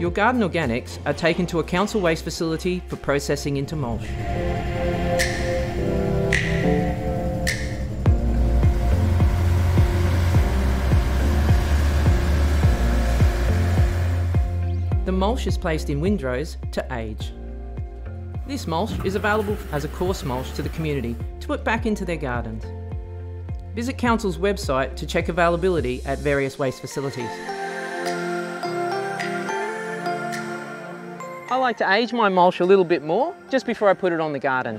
Your garden organics are taken to a council waste facility for processing into mulch. The mulch is placed in windrows to age. This mulch is available as a coarse mulch to the community to put back into their gardens. Visit Council's website to check availability at various waste facilities. I like to age my mulch a little bit more just before I put it on the garden.